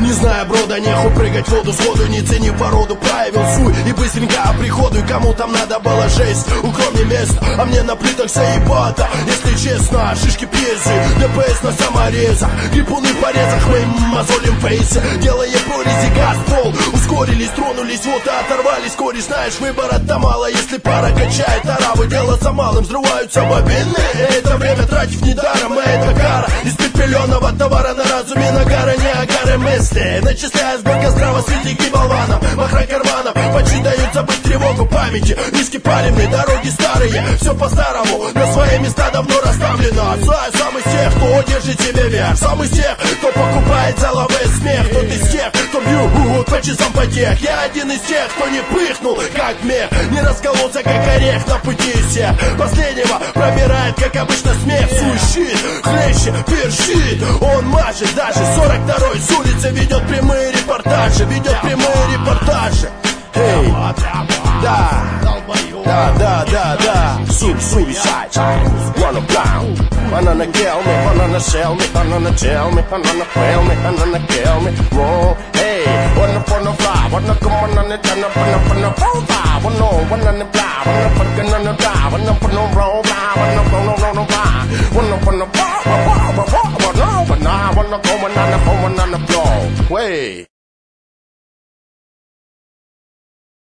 Не зная брода, неху прыгать в воду сходу Не цени породу, правил суй И быстренько оприходуй, кому там надо было жесть Укромнее место, а мне на плитах заебато Если честно, шишки пьесы ДПС на саморезах Гриппуны в порезах, мы мозолим фейсы Делая прорези, газ, Ускорились, тронулись, вот и оторвались. Кори, знаешь, выбора-то мало. Если пара качает оравы, дело за малым. Взрываются бобины, это время тратив недаром. А это кара из пепеленого товара На разуме нагара, не агары мысли. Начисляя сборка здраво светики болванов Махрай карманов, почти дают забыть тревогу памяти. Риски палевные, дороги старые. Все по-старому, на свои места давно расставлено. Отца сам из тех, кто держит тебе вверх Сам из тех, кто покупает Тот из тех, кто бьют по часам потех Я один из тех, кто не пыхнул, как мех. Не раскололся, как орех на пути всех. Последнего пробирает, как обычно, смех. Суещит, хлеще, перщит Он мажет даже 42-й с улицы Ведет прямые репортажи, ведет прямые репортажи. Эй, да, Da, da, da, da Super suicide Wanna bound Banana kill me Banana shell me Banana tell me Banana fail me Banana kill me Roll Hey Wanna wanna fly Wanna come on on the turn up Wanna wanna roll fly Wanna wanna fly Wanna fucking on the fly Wanna wanna roll fly Wanna wanna roll fly Wanna wanna fly, Wanna wanna roll Wanna wanna go Wanna wanna flow Wait